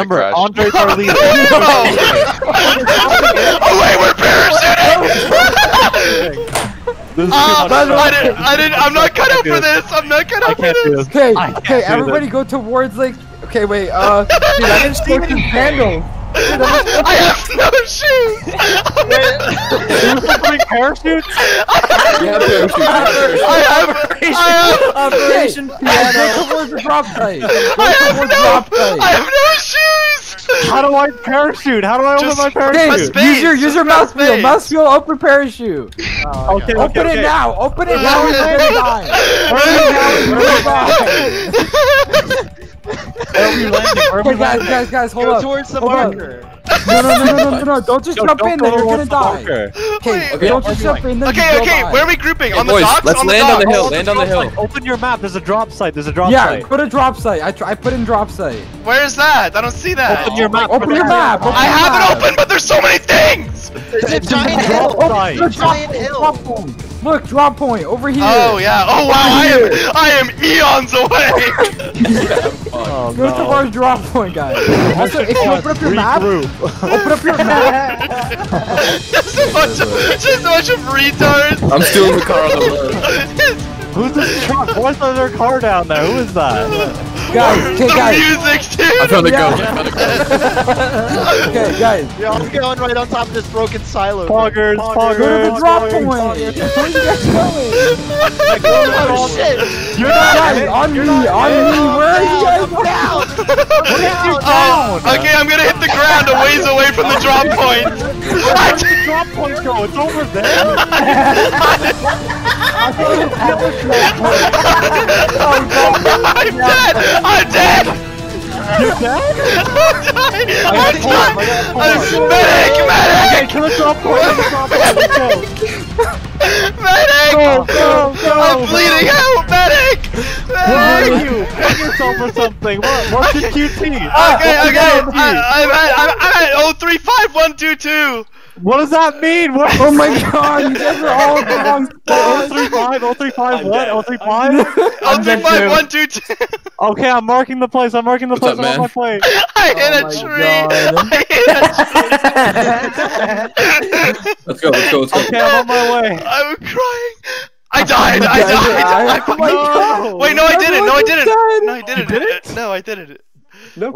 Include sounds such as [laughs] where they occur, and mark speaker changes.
Speaker 1: Remember,
Speaker 2: crash.
Speaker 1: Andre's our leader.
Speaker 2: oh wait, [laughs] we're parachuting!
Speaker 1: This is too much fun.
Speaker 2: I didn't, I didn't, I'm not cut out for this. I'm not cut out for this.
Speaker 1: this.
Speaker 3: Okay, okay, everybody go towards like. Okay, wait. Uh, dude, I didn't see any handles.
Speaker 2: I have no shoes.
Speaker 1: Who's [laughs] opening parachutes? [laughs]
Speaker 4: Yeah, parachute.
Speaker 2: I have, I have,
Speaker 5: Operation
Speaker 3: Go
Speaker 5: Piano.
Speaker 3: towards the drop site.
Speaker 2: I have no,
Speaker 3: drop.
Speaker 2: I have no shoes.
Speaker 1: How do I parachute? How do I open my parachute?
Speaker 2: space.
Speaker 3: use your use your mouse
Speaker 2: Just press
Speaker 3: wheel. Mouse wheel. Open parachute.
Speaker 1: Oh, okay,
Speaker 3: Open
Speaker 1: okay,
Speaker 3: it now. Open it now. We're gonna die. Open it now. We're gonna die.
Speaker 1: Where are we landing? Where are we
Speaker 3: Okay, guys,
Speaker 1: landing?
Speaker 3: guys, guys, hold
Speaker 5: Go
Speaker 3: up.
Speaker 5: towards the
Speaker 3: Hold up.
Speaker 5: marker.
Speaker 3: No, no, no, no, no, no, no. Don't just
Speaker 1: Yo,
Speaker 3: jump
Speaker 1: don't
Speaker 3: in
Speaker 1: go.
Speaker 3: You're gonna die.
Speaker 1: bunker.
Speaker 3: Okay,
Speaker 2: Okay,
Speaker 3: don't just jump in there.
Speaker 2: Okay,
Speaker 3: you
Speaker 2: okay,
Speaker 3: will
Speaker 2: where are we grouping?
Speaker 4: Hey,
Speaker 2: On the
Speaker 4: boys,
Speaker 2: docks?
Speaker 4: let's
Speaker 2: on
Speaker 4: land
Speaker 2: the
Speaker 4: on the
Speaker 2: docks?
Speaker 4: hill. Land on the hill.
Speaker 1: Open your map. There's a drop site. There's a drop
Speaker 3: Yeah,
Speaker 1: site.
Speaker 3: put a drop site. I, I put in drop site.
Speaker 2: Where is that? I don't see that.
Speaker 1: Open your map.
Speaker 3: Open your map.
Speaker 2: I have it open, but there's so many things.
Speaker 5: It's a giant hill.
Speaker 1: site.
Speaker 3: Look,
Speaker 5: Giant hill.
Speaker 3: Drop point. Look, drop point over here.
Speaker 2: Oh yeah. Oh wow. I am. I am eons away.
Speaker 1: Oh,
Speaker 3: Go
Speaker 1: no.
Speaker 3: towards drop point, guys. Also, if you open up your map, open up your map. [laughs]
Speaker 2: just a bunch of, just a bunch of retards.
Speaker 4: I'm stealing the car on the road.
Speaker 1: Who's this truck? What's there a car down there? Who is that?
Speaker 3: Guys, okay,
Speaker 2: the
Speaker 3: guys,
Speaker 2: music, dude.
Speaker 4: I found a
Speaker 3: Yeah.
Speaker 4: ghost. I found a ghost.
Speaker 3: okay, guys.
Speaker 5: You're all going right on top of this broken silo.
Speaker 1: Poggers,
Speaker 3: Go
Speaker 1: poggers.
Speaker 3: to the drop
Speaker 1: poggers.
Speaker 3: point. Where are you guys going? [laughs]
Speaker 5: Oh shit!
Speaker 1: You're not
Speaker 3: Guys, on me, on me. Where are you guys going?
Speaker 5: Down!
Speaker 2: Oh, okay, I'm gonna hit the ground a ways away from the drop point.
Speaker 1: Where did the drop point go? It's over there. [laughs] [laughs]
Speaker 2: I'm dead. I'm dead.
Speaker 1: You're dead?
Speaker 2: I'm dying. I'm dying. I'm medic,
Speaker 1: Okay,
Speaker 2: medic,
Speaker 1: drop. Kill the drop point.
Speaker 2: Medic.
Speaker 1: Go, go, go.
Speaker 2: I'm bleeding out, medic.
Speaker 1: Where are
Speaker 2: medic.
Speaker 1: you? Kill yourself or something. What? What's your QT?
Speaker 2: Okay, okay. I, I'm at, I'm, I'm at 035122.
Speaker 1: What does that mean? What?
Speaker 3: Oh my god, you guys are all wrong spot.
Speaker 1: 035, 035, what? 035?
Speaker 2: 035122. [laughs]
Speaker 1: Okay, I'm marking the place. I'm marking the
Speaker 4: What's
Speaker 1: place.
Speaker 4: up,
Speaker 1: I'm on my place. [laughs]
Speaker 2: I hit
Speaker 3: Oh
Speaker 2: a tree.
Speaker 3: God. [laughs]
Speaker 2: I hit a tree.
Speaker 4: Let's go. Let's go. Let's go.
Speaker 1: Okay, I'm on my way.
Speaker 2: I'm crying. I died. I died.
Speaker 3: I-
Speaker 2: I
Speaker 3: oh my
Speaker 2: fucking-
Speaker 3: God.
Speaker 2: Wait, no, I didn't. No, I didn't.
Speaker 3: Everyone's dead.
Speaker 2: No, I didn't. No, I didn't.
Speaker 3: No